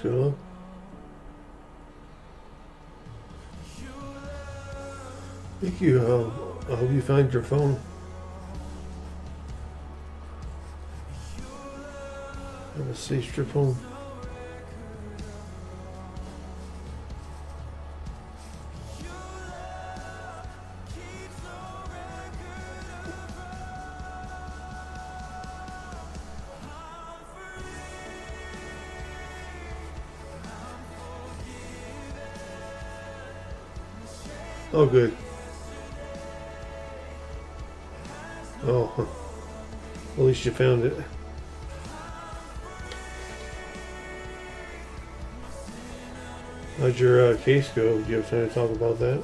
Good. Thank you. Uh, I hope you find your phone. Have a safe trip home. Oh, good. Oh, at least you found it. How'd your uh, case go? Do you have time to talk about that?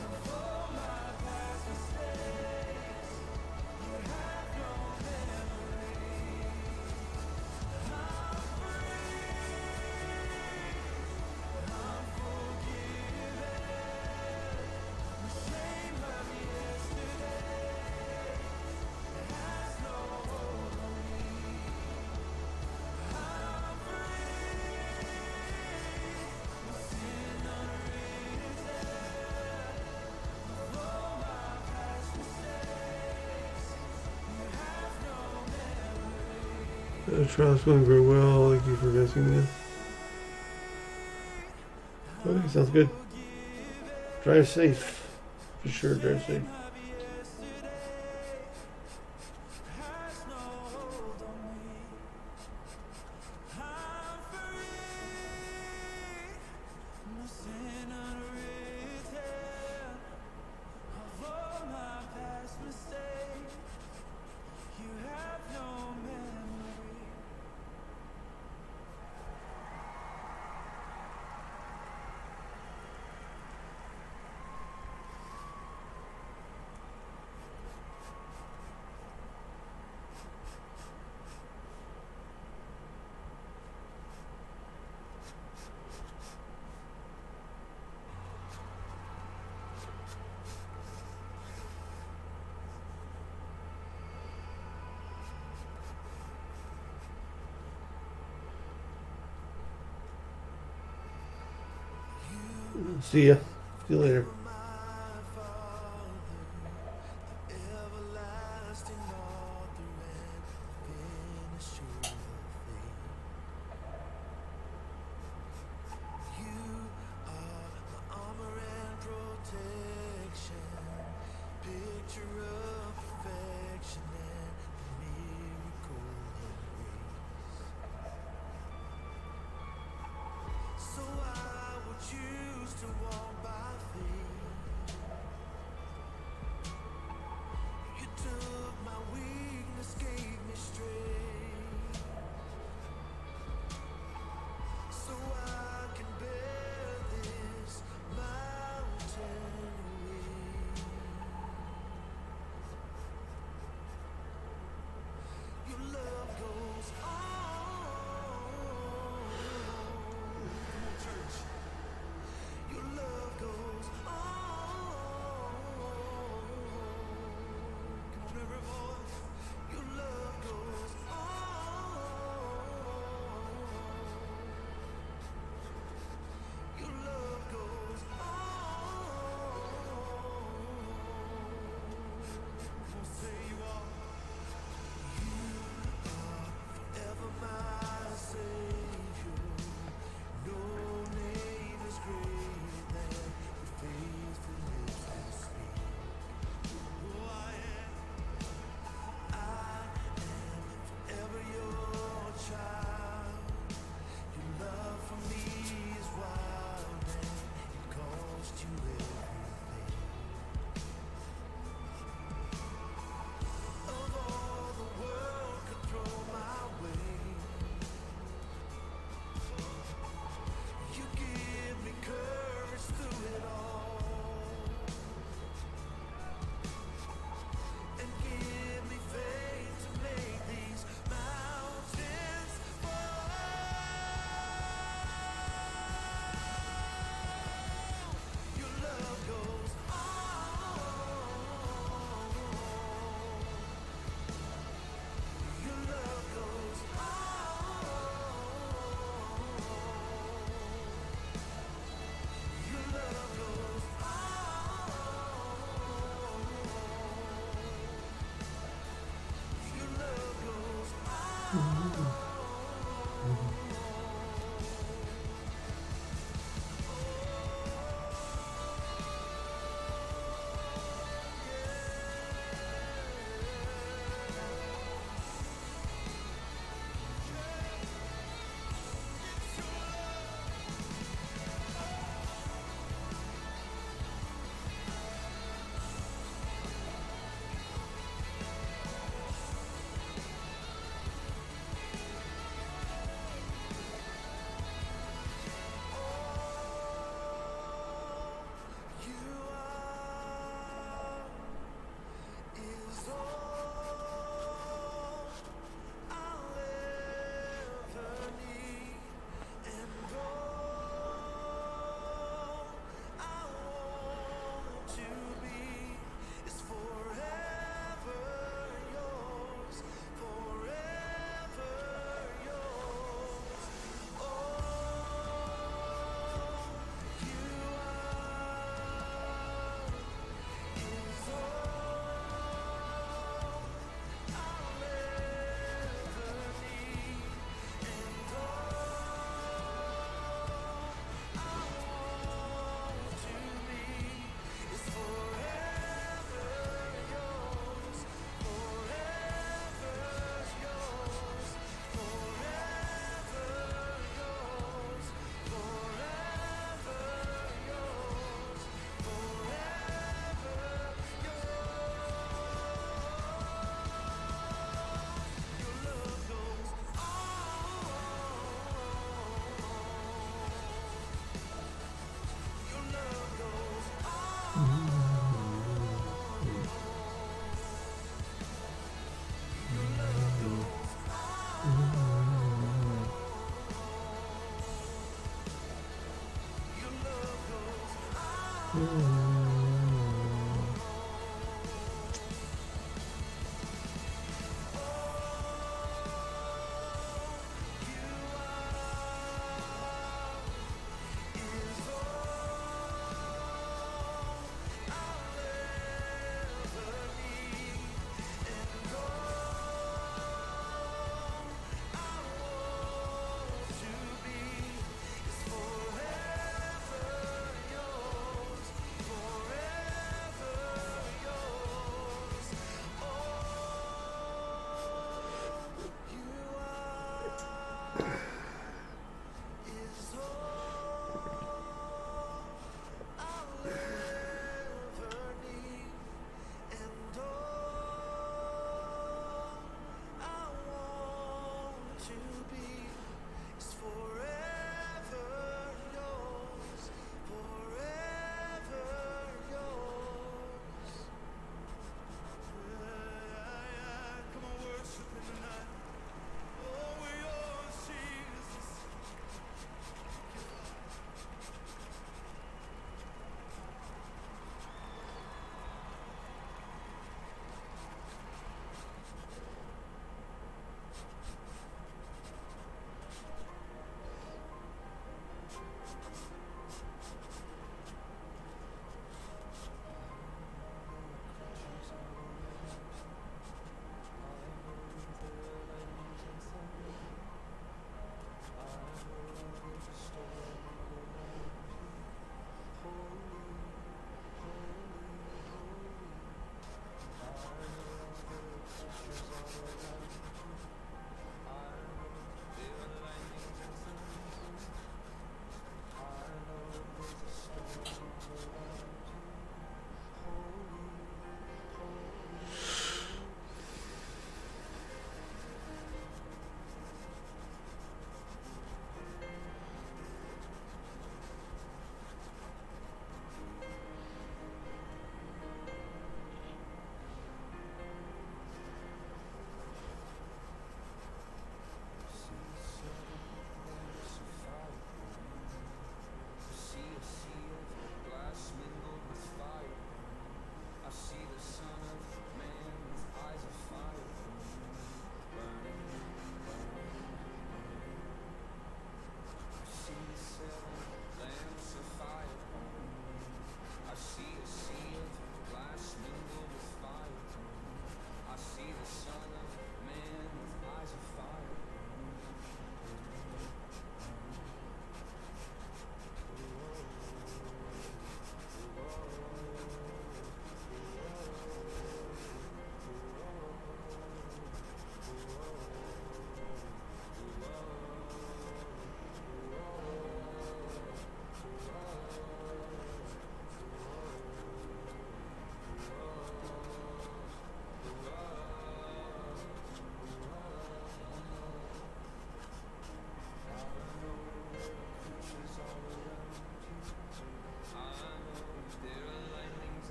Trial's going very well. Thank you for visiting me. Okay, sounds good. Drive safe. For sure, drive safe. See ya. See you later.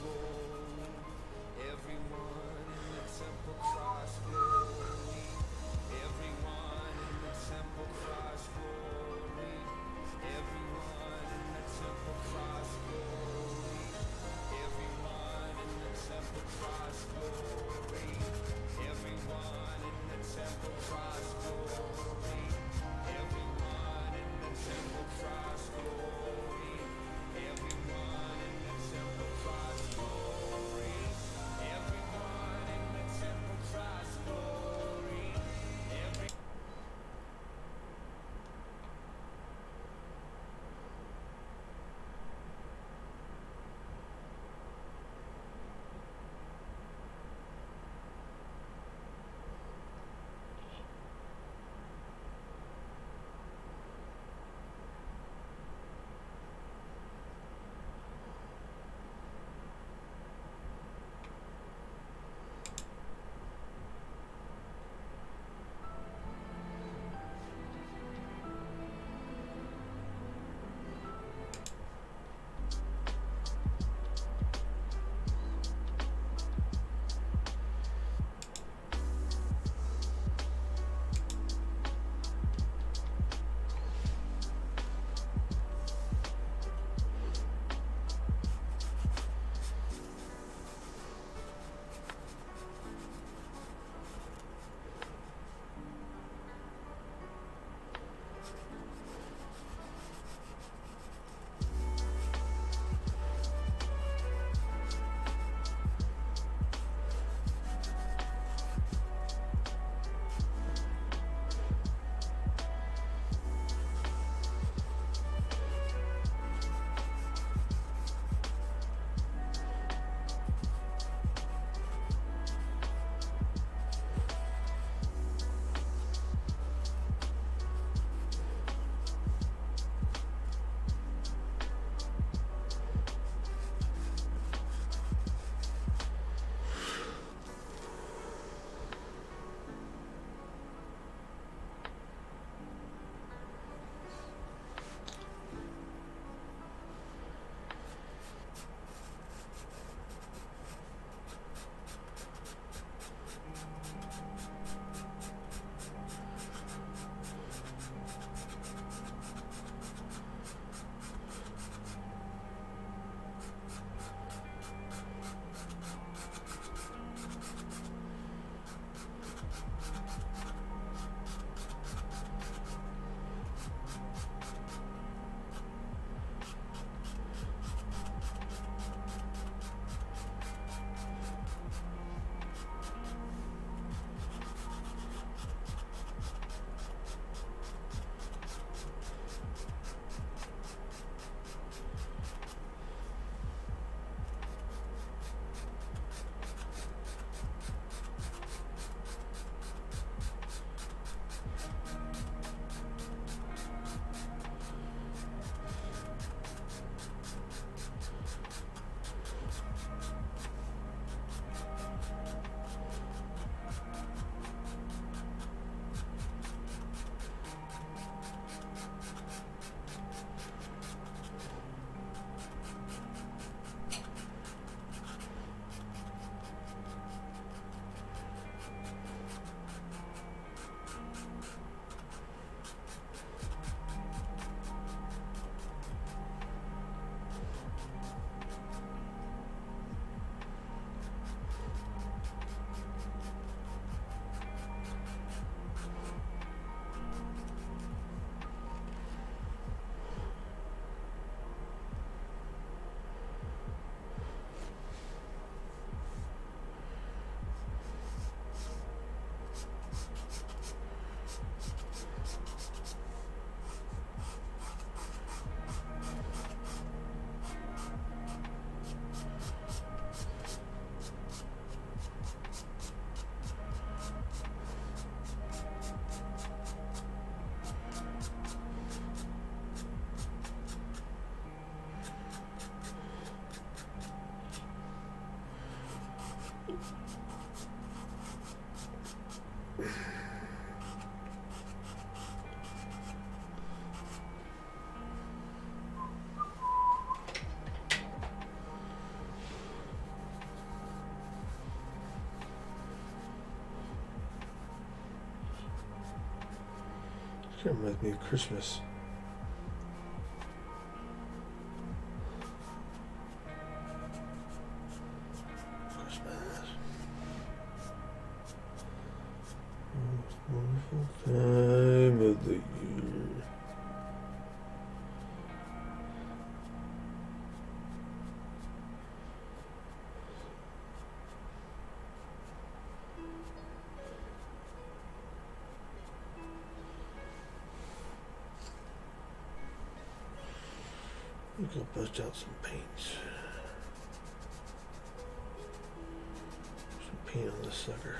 glory. reminds me of Christmas. Go bust out some paints. Some paint on this sucker.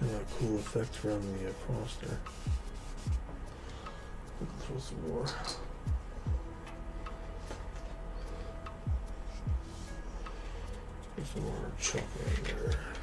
Kind of cool effect around the uh, cross there. Throw some more. Put some more chocolate there.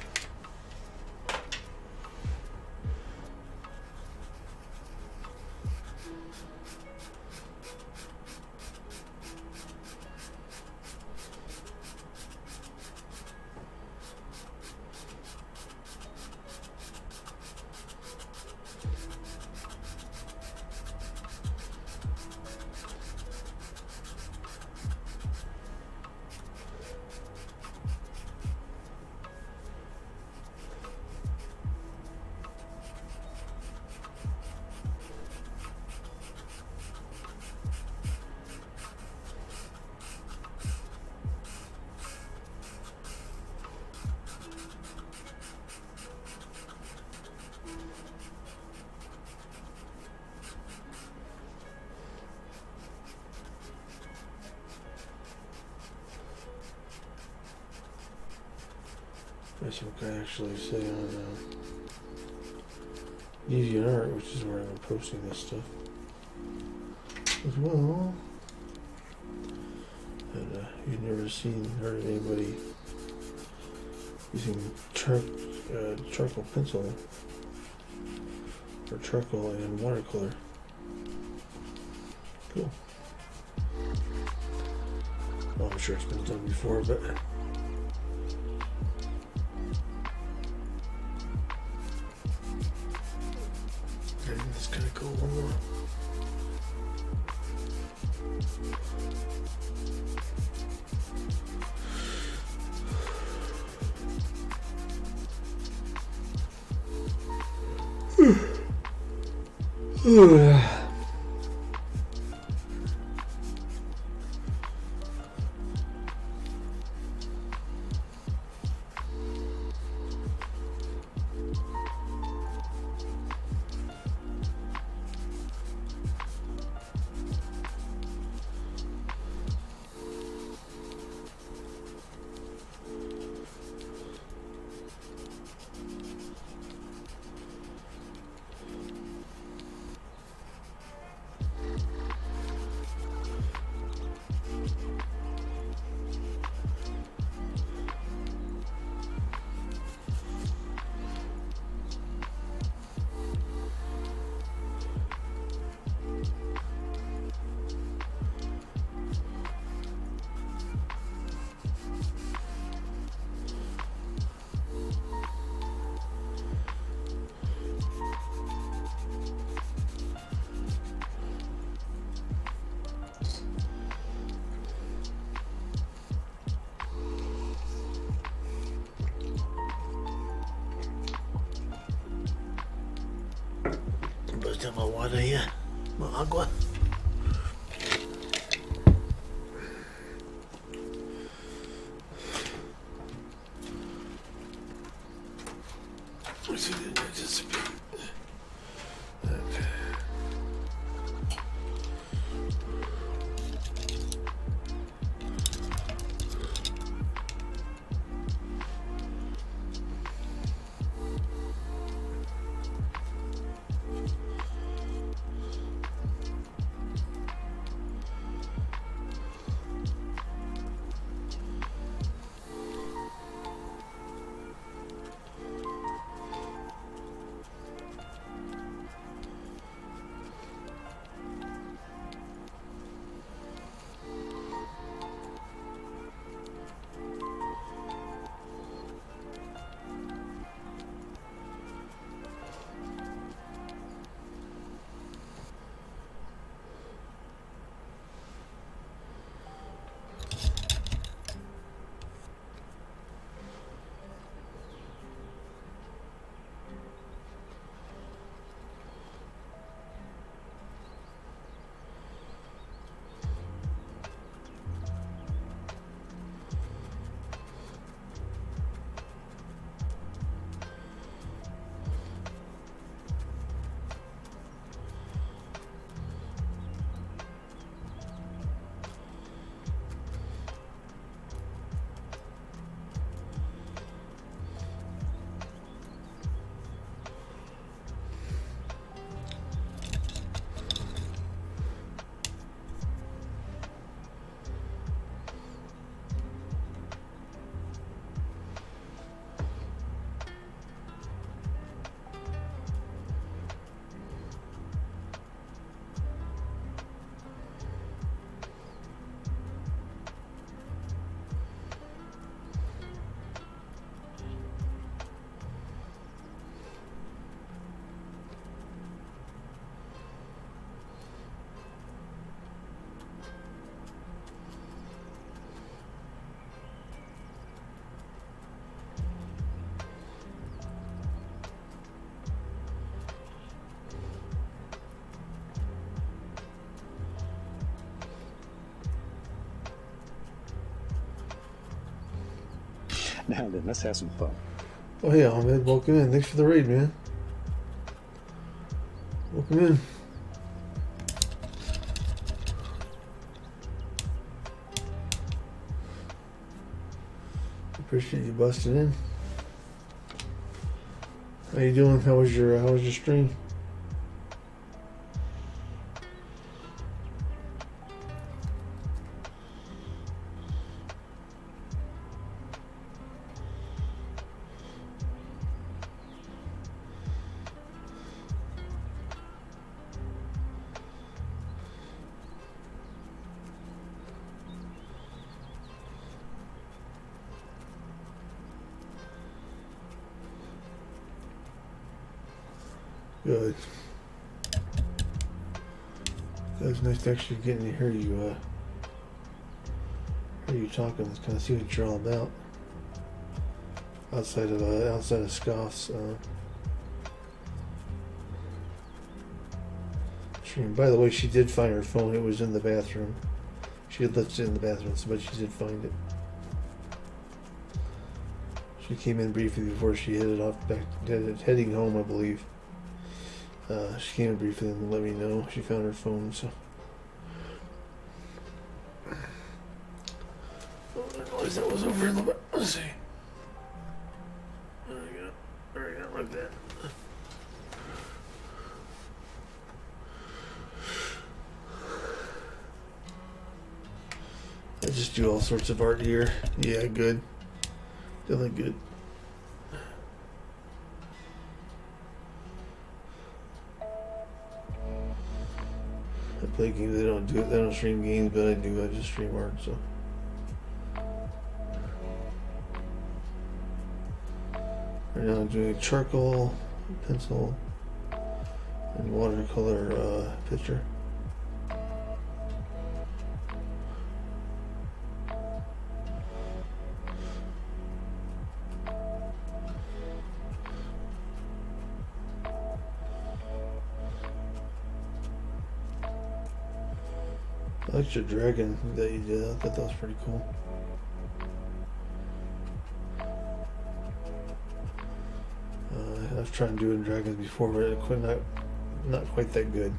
This stuff as well. And uh, you've never seen, heard of anybody using char- uh, charcoal pencil or charcoal and watercolor. Cool. Well, I'm sure it's been done before, but. go on. Ugh. Cool. One more. Basta my Now then, let's have some fun. Oh hey Ahmed, welcome in. Thanks for the raid, man. Welcome in. Appreciate you busting in. How you doing? How was your uh, How was your stream? Good. That was nice to actually get to hear you. Uh, hear you talking. Let's kind of see what you're all about. Outside of uh, outside of scoffs. Uh, stream. By the way, she did find her phone. It was in the bathroom. She had left it in the bathroom, so but she did find it. She came in briefly before she headed off back, headed, heading home, I believe. Uh, she came briefly and let me know she found her phone. So. Oh, that noise that was over the. back. Let's see. There we go. There we go. Like that. I just do all sorts of art here. Yeah, good. Definitely good. Play games. They don't do it. They don't stream games, but I do. I just stream art. So. Right now I'm doing charcoal, pencil, and watercolor uh, picture. Your dragon that you did. I thought that was pretty cool. Uh, I've tried doing dragons before, but it not not quite that good.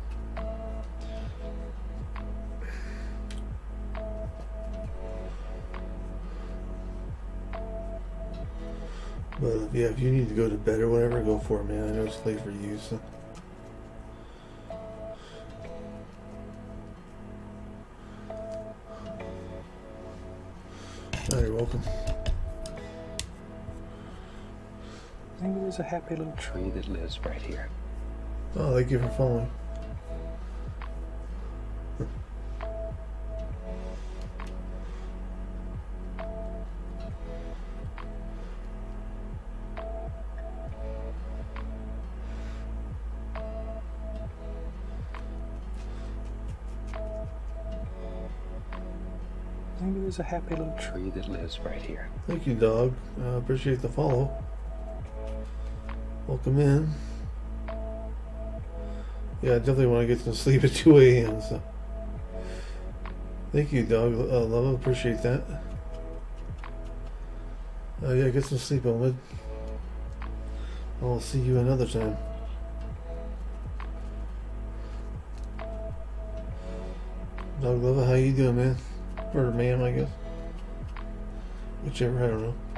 But yeah, if you need to go to bed or whatever, go for it, man. I know it's late for you, so. There's a happy little tree that lives right here. Oh, thank you for following. Maybe there's a happy little tree that lives right here. Thank you, dog. I appreciate the follow. Welcome in. Yeah, I definitely want to get some sleep at 2 a.m. So, thank you, dog. Uh, love, appreciate that. Uh, yeah, get some sleep, Omid. I'll see you another time. Dog lover, how you doing, man? Or ma'am, I guess. Whichever, I don't know.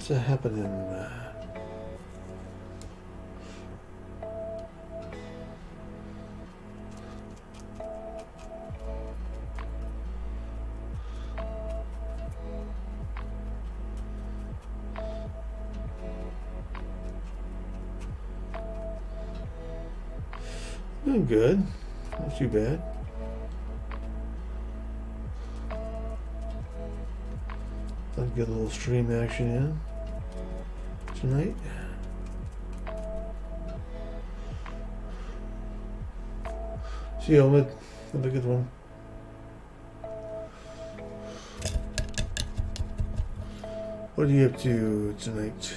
What's happening? Uh, Doing good. Not too bad. I'll get a little stream action in tonight. See you, Omid. Have a good one. What are you up to tonight?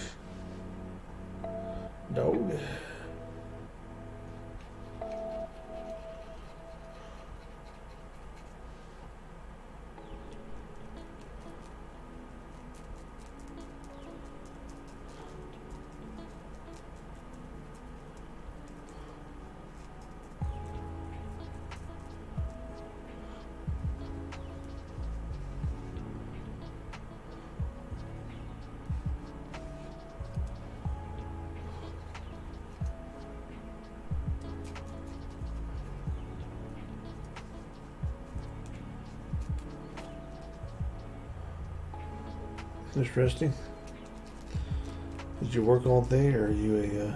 Just resting. Did you work all day, or are you a, uh,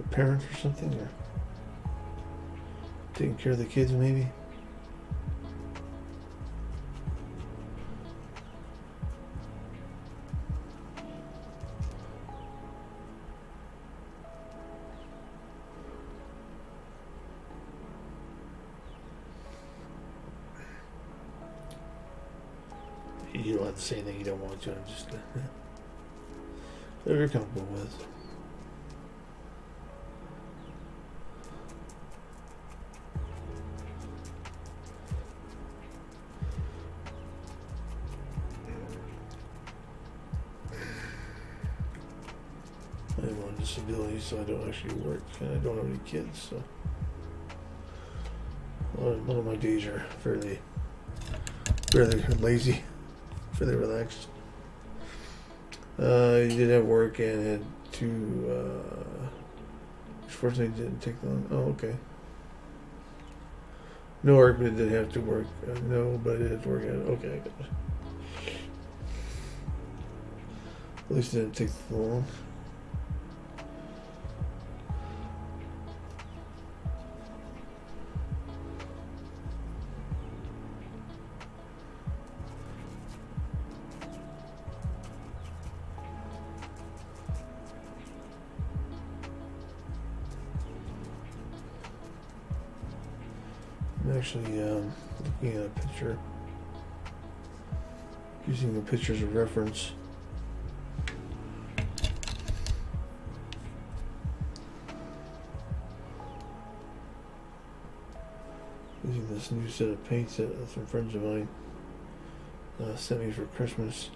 a parent or something, or taking care of the kids, maybe? To. I'm just whatever you're comfortable with. I'm on disability, so I don't actually work, and I don't have any kids, so a lot of- a lot of my days are fairly, fairly lazy fairly relaxed. Uh, he did have work and had to. Uh, fortunately, didn't take long. Oh, okay. No work, but it did have to work. Uh, no, but it to work. Okay. At least it didn't take long. actually um, looking at a picture, using the picture as a reference. Using this new set of paints that some friends of mine uh, sent me for Christmas.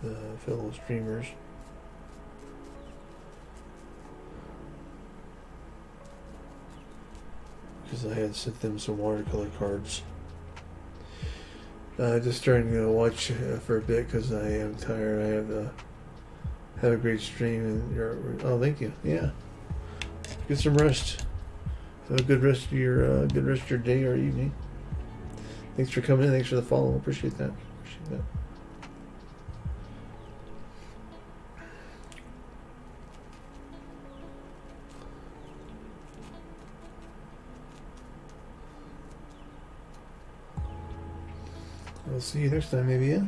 The fellow streamers. I had sent them some watercolor cards. Uh, just starting to watch uh, for a bit because I am tired. I have uh, have a great stream and you're, oh, thank you. Yeah, get some rest. Have a good rest of your uh, good rest of your day or evening. Thanks for coming. Thanks for the follow. Appreciate that. Appreciate that. I'll see you next time, maybe, yeah?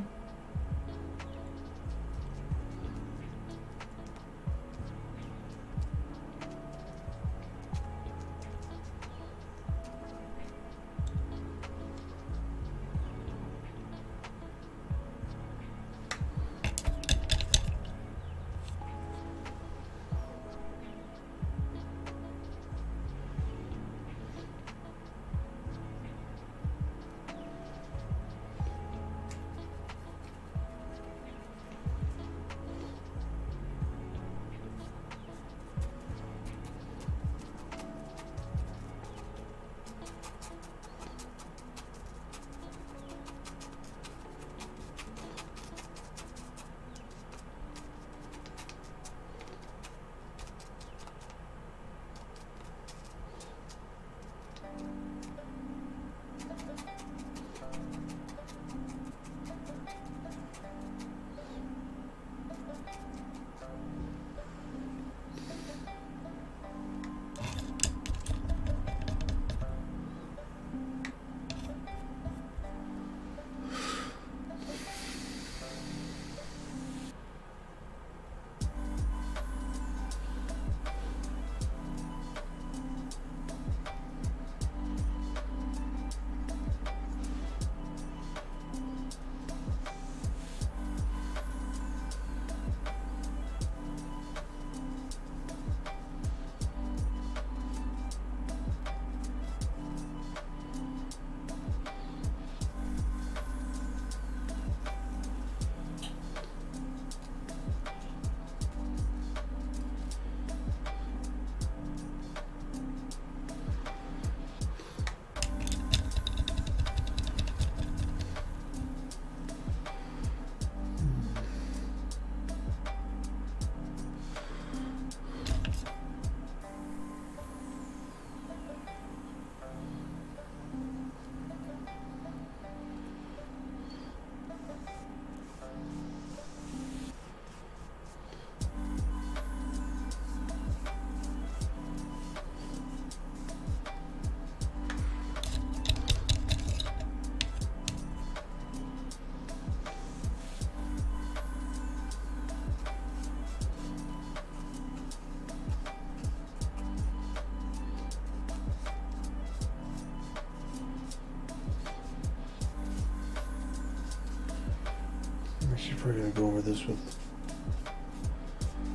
We're gonna go over this with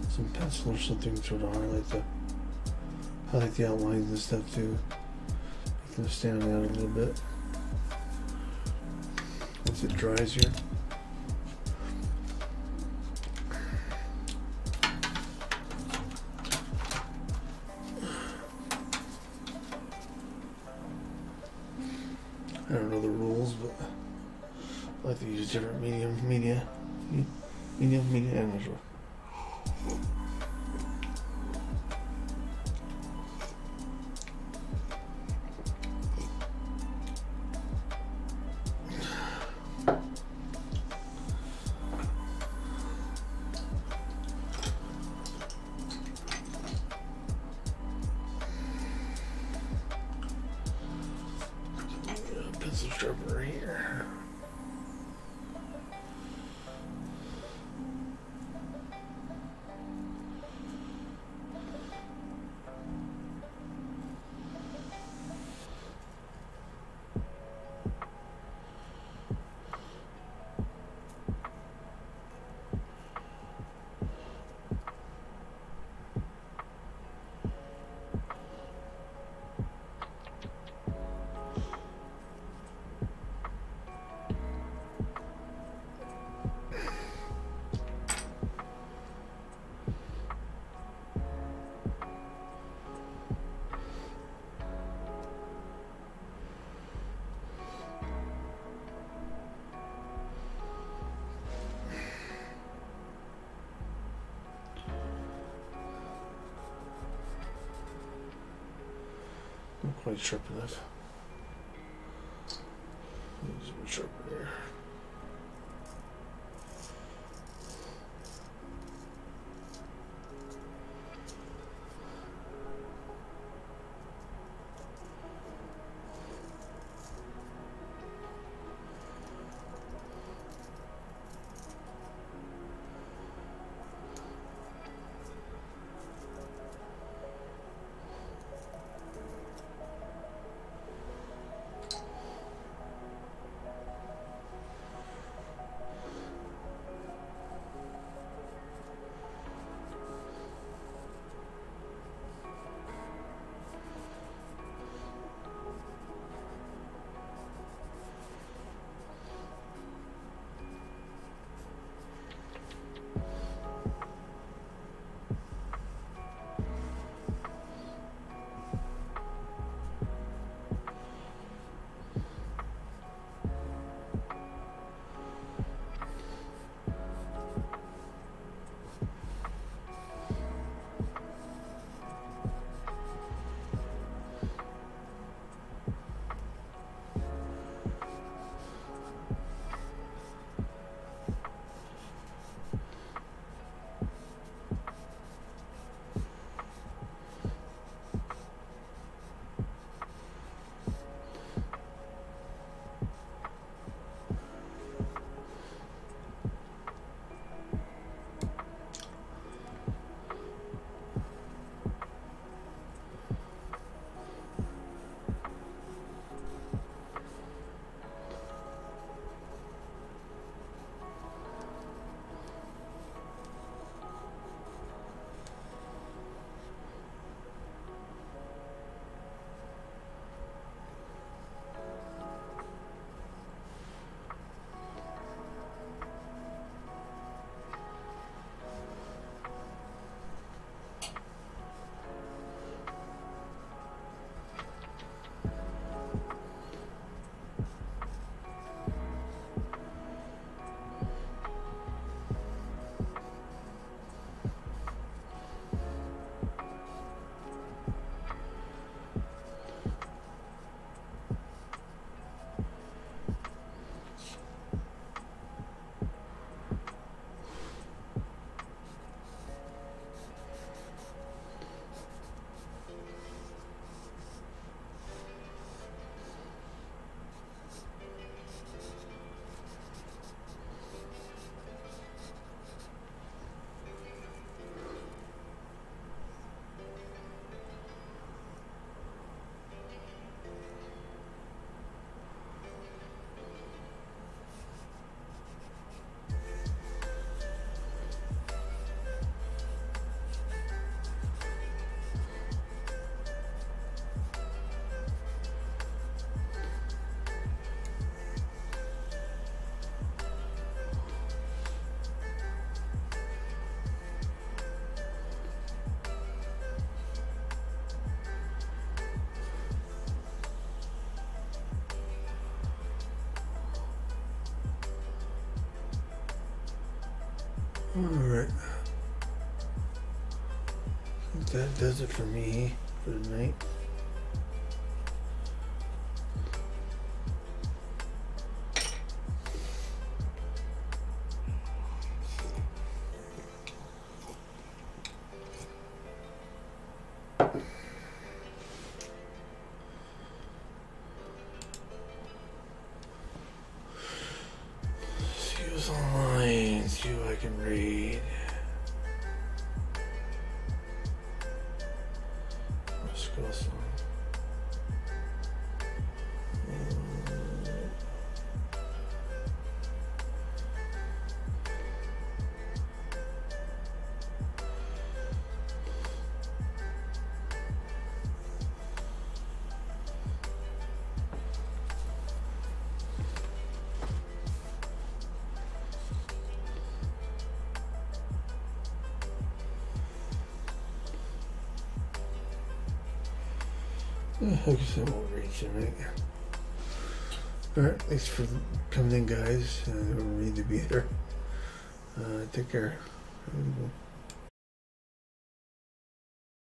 some pencil or something to sort of highlight the highlight the outlines and stuff too. Make them stand out a little bit. Once it dries here. I don't know the rules, but I like to use different medium media. Medium media and visual. Pencil quite sharp All right. That does it for me for tonight. I guess I won't read tonight. Alright, thanks for coming in, guys. Uh, we'll read the beater. Uh, take care.